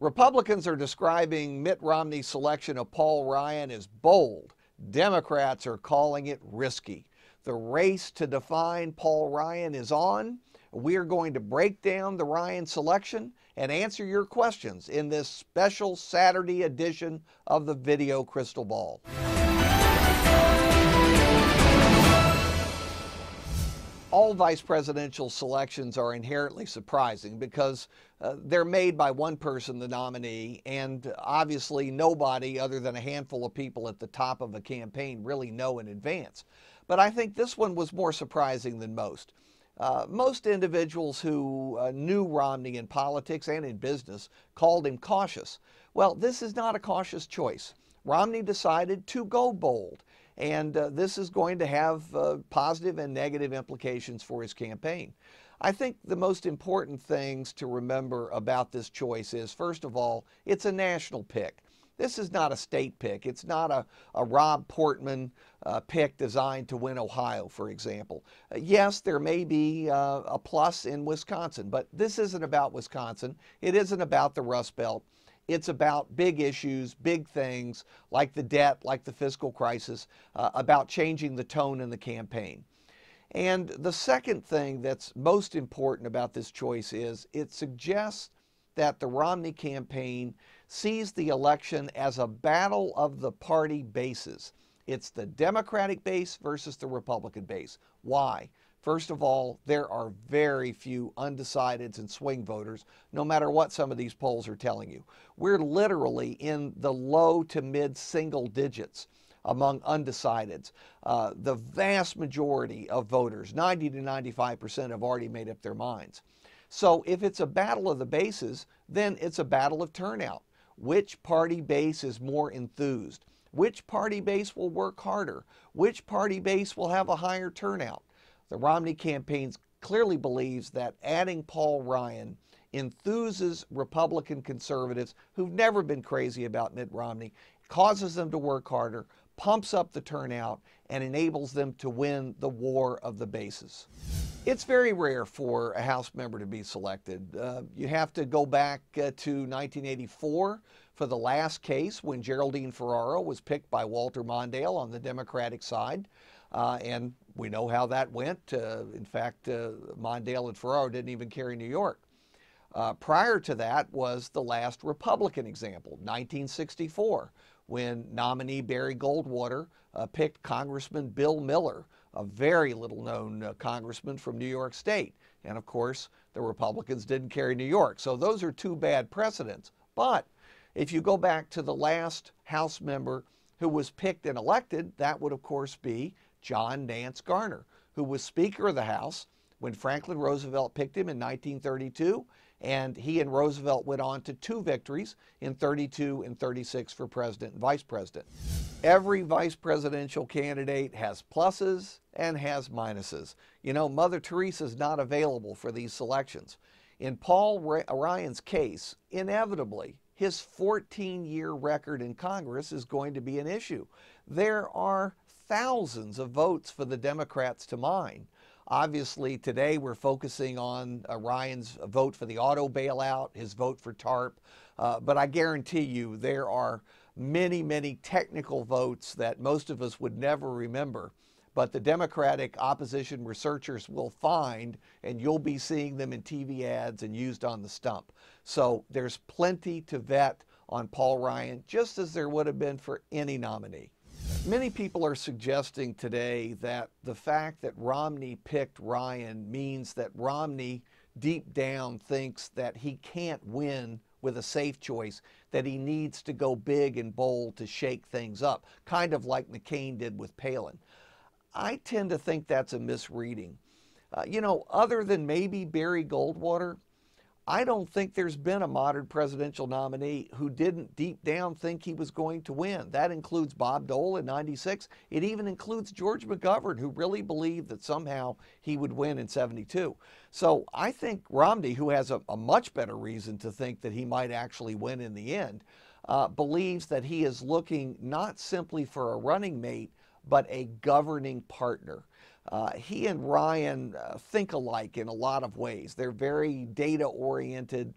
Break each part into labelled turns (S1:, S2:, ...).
S1: Republicans are describing Mitt Romney's selection of Paul Ryan as bold. Democrats are calling it risky. The race to define Paul Ryan is on. We are going to break down the Ryan selection and answer your questions in this special Saturday edition of the Video Crystal Ball. All vice presidential selections are inherently surprising because uh, they're made by one person, the nominee, and obviously nobody other than a handful of people at the top of a campaign really know in advance. But I think this one was more surprising than most. Uh, most individuals who uh, knew Romney in politics and in business called him cautious. Well, this is not a cautious choice. Romney decided to go bold. And uh, this is going to have uh, positive and negative implications for his campaign. I think the most important things to remember about this choice is, first of all, it's a national pick. This is not a state pick. It's not a, a Rob Portman uh, pick designed to win Ohio, for example. Yes, there may be uh, a plus in Wisconsin, but this isn't about Wisconsin. It isn't about the Rust Belt. It's about big issues, big things like the debt, like the fiscal crisis, uh, about changing the tone in the campaign. And the second thing that's most important about this choice is it suggests that the Romney campaign sees the election as a battle of the party bases. It's the Democratic base versus the Republican base. Why? First of all, there are very few undecideds and swing voters, no matter what some of these polls are telling you. We're literally in the low to mid single digits among undecideds. Uh, the vast majority of voters, 90 to 95 percent, have already made up their minds. So if it's a battle of the bases, then it's a battle of turnout. Which party base is more enthused? Which party base will work harder? Which party base will have a higher turnout? The Romney campaign clearly believes that adding Paul Ryan enthuses Republican conservatives who've never been crazy about Mitt Romney, causes them to work harder, pumps up the turnout, and enables them to win the war of the bases. It's very rare for a House member to be selected. Uh, you have to go back uh, to 1984 for the last case when Geraldine Ferraro was picked by Walter Mondale on the Democratic side. Uh, and we know how that went. Uh, in fact, uh, Mondale and Ferraro didn't even carry New York. Uh, prior to that was the last Republican example, 1964, when nominee Barry Goldwater uh, picked Congressman Bill Miller, a very little known uh, congressman from New York State. And of course, the Republicans didn't carry New York. So those are two bad precedents. But if you go back to the last House member who was picked and elected, that would, of course, be John Nance Garner, who was Speaker of the House when Franklin Roosevelt picked him in 1932. And he and Roosevelt went on to two victories in 32 and 36 for president and vice president. Every vice presidential candidate has pluses and has minuses. You know, Mother Teresa's not available for these selections. In Paul Ryan's case, inevitably, his 14 year record in Congress is going to be an issue. There are thousands of votes for the Democrats to mine. Obviously, today we're focusing on uh, Ryan's vote for the auto bailout, his vote for TARP, uh, but I guarantee you there are many, many technical votes that most of us would never remember. But the Democratic opposition researchers will find, and you'll be seeing them in TV ads and used on the stump. So there's plenty to vet on Paul Ryan, just as there would have been for any nominee. Many people are suggesting today that the fact that Romney picked Ryan means that Romney deep down thinks that he can't win with a safe choice, that he needs to go big and bold to shake things up, kind of like McCain did with Palin. I tend to think that's a misreading. Uh, you know, other than maybe Barry Goldwater, I don't think there's been a modern presidential nominee who didn't deep down think he was going to win. That includes Bob Dole in 96. It even includes George McGovern, who really believed that somehow he would win in 72. So I think Romney, who has a, a much better reason to think that he might actually win in the end, uh, believes that he is looking not simply for a running mate, but a governing partner. Uh, he and Ryan uh, think alike in a lot of ways. They're very data oriented.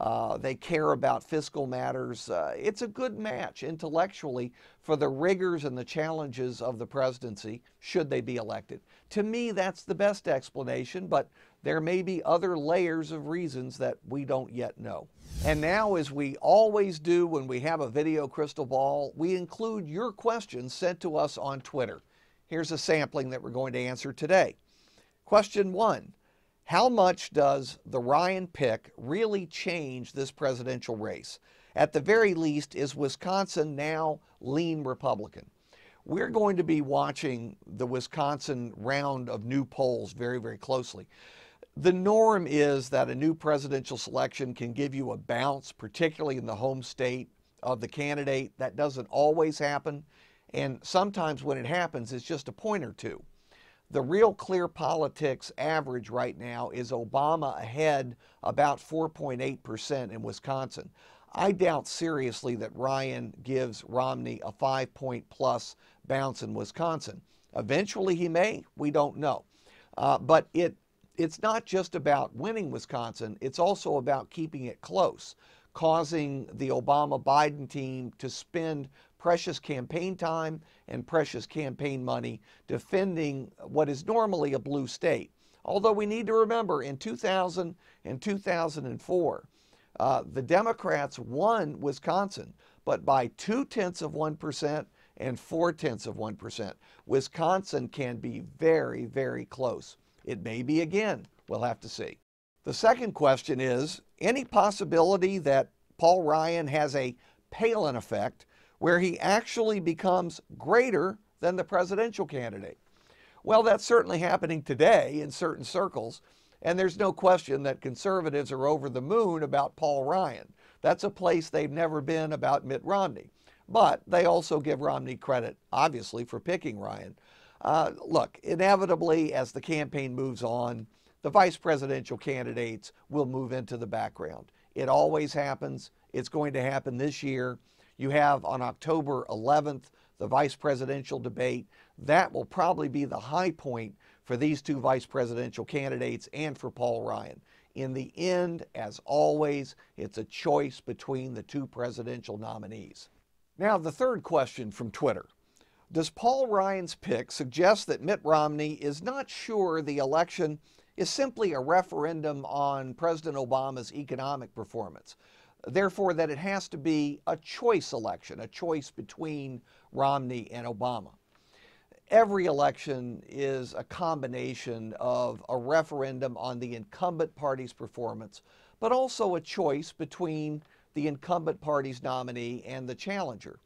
S1: Uh, they care about fiscal matters. Uh, it's a good match intellectually for the rigors and the challenges of the presidency, should they be elected. To me, that's the best explanation, but there may be other layers of reasons that we don't yet know. And now, as we always do when we have a video crystal ball, we include your questions sent to us on Twitter. Here's a sampling that we're going to answer today. Question one How much does the Ryan pick really change this presidential race? At the very least, is Wisconsin now lean Republican? We're going to be watching the Wisconsin round of new polls very, very closely. The norm is that a new presidential selection can give you a bounce, particularly in the home state of the candidate. That doesn't always happen. And sometimes when it happens, it's just a point or two. The real clear politics average right now is Obama ahead about 4.8% in Wisconsin. I doubt seriously that Ryan gives Romney a five point plus bounce in Wisconsin. Eventually he may, we don't know. Uh, but it it's not just about winning Wisconsin, it's also about keeping it close, causing the Obama Biden team to spend precious campaign time and precious campaign money defending what is normally a blue state. Although we need to remember in 2000 and 2004, uh, the Democrats won Wisconsin, but by two tenths of 1% and four tenths of 1%. Wisconsin can be very, very close. It may be again. We'll have to see. The second question is any possibility that Paul Ryan has a Palin effect where he actually becomes greater than the presidential candidate? Well, that's certainly happening today in certain circles, and there's no question that conservatives are over the moon about Paul Ryan. That's a place they've never been about Mitt Romney. But they also give Romney credit, obviously, for picking Ryan. Uh, look, inevitably, as the campaign moves on, the vice presidential candidates will move into the background. It always happens. It's going to happen this year. You have on October 11th the vice presidential debate. That will probably be the high point for these two vice presidential candidates and for Paul Ryan. In the end, as always, it's a choice between the two presidential nominees. Now, the third question from Twitter does Paul Ryan's pick suggest that Mitt Romney is not sure the election is simply a referendum on President Obama's economic performance? Therefore, that it has to be a choice election, a choice between Romney and Obama. Every election is a combination of a referendum on the incumbent party's performance, but also a choice between the incumbent party's nominee and the challenger.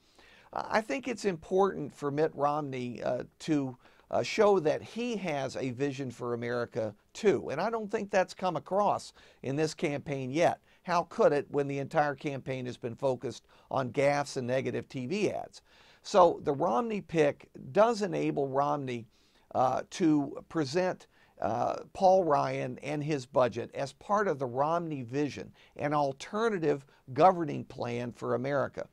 S1: I think it's important for Mitt Romney uh, to uh, show that he has a vision for America too. And I don't think that's come across in this campaign yet. How could it when the entire campaign has been focused on gaffes and negative TV ads? So the Romney pick does enable Romney uh, to present uh, Paul Ryan and his budget as part of the Romney vision, an alternative governing plan for America.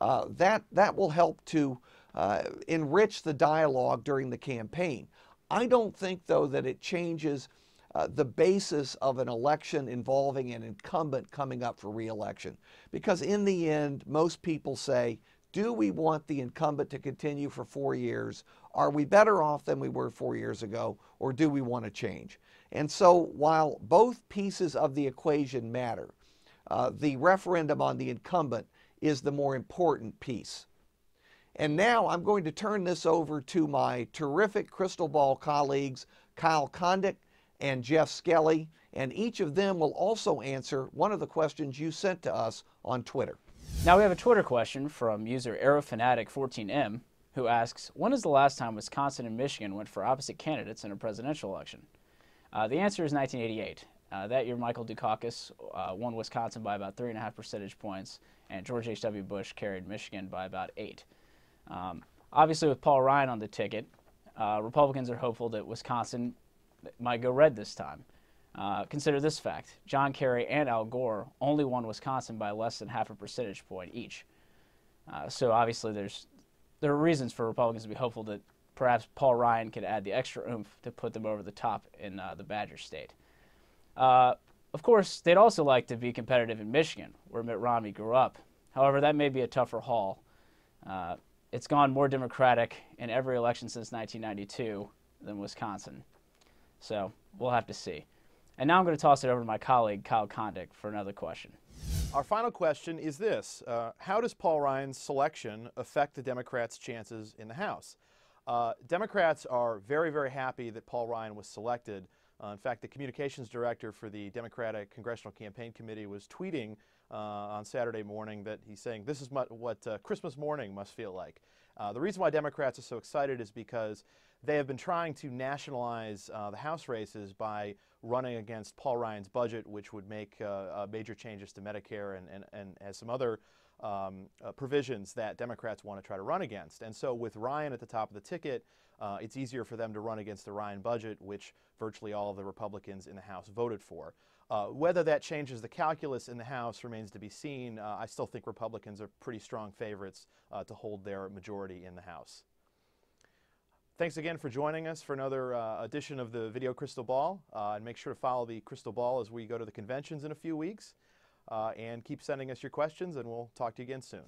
S1: Uh, that, that will help to uh, enrich the dialogue during the campaign. I don't think, though, that it changes uh, the basis of an election involving an incumbent coming up for reelection. Because in the end, most people say, do we want the incumbent to continue for four years? Are we better off than we were four years ago, or do we want to change? And so, while both pieces of the equation matter, uh, the referendum on the incumbent is the more important piece. And now I'm going to turn this over to my terrific crystal ball colleagues, Kyle Kondik and Jeff Skelley, and each of them will also answer one of the questions you sent to us on Twitter.
S2: Now we have a Twitter question from user AeroFanatic14M who asks, when is the last time Wisconsin and Michigan went for opposite candidates in a presidential election? Uh, the answer is 1988. Uh, that year, Michael Dukakis uh, won Wisconsin by about three and a half percentage points, and George H.W. Bush carried Michigan by about eight. Um, obviously, with Paul Ryan on the ticket, uh, Republicans are hopeful that Wisconsin might go red this time. Uh, consider this fact John Kerry and Al Gore only won Wisconsin by less than half a percentage point each. Uh, so, obviously, there's, there are reasons for Republicans to be hopeful that perhaps Paul Ryan could add the extra oomph to put them over the top in uh, the Badger State. Uh, Of course, they'd also like to be competitive in Michigan, where Mitt Romney grew up. However, that may be a tougher haul. Uh, it's gone more Democratic in every election since 1992 than Wisconsin. So we'll have to see. And now I'm going to toss it over to my colleague, Kyle Kondik, for another question.
S3: Our final question is this uh, How does Paul Ryan's selection affect the Democrats' chances in the House? Uh, Democrats are very, very happy that Paul Ryan was selected. Uh, in fact, the communications director for the Democratic Congressional Campaign Committee was tweeting uh, on Saturday morning that he's saying this is what uh, Christmas morning must feel like. Uh, the reason why Democrats are so excited is because they have been trying to nationalize uh, the House races by running against Paul Ryan's budget, which would make uh, uh, major changes to Medicare and, and, and has some other um, uh, provisions that Democrats want to try to run against. And so with Ryan at the top of the ticket, uh, it's easier for them to run against the Ryan budget, which virtually all of the Republicans in the House voted for. Uh, whether that changes the calculus in the House remains to be seen. Uh, I still think Republicans are pretty strong favorites to hold their majority in the House. Thanks again for joining us for another uh, edition of the Video Crystal Ball. Uh, and make sure to follow the Crystal Ball as we go to the conventions in a few weeks. Uh, and keep sending us your questions, and we'll talk to you again soon.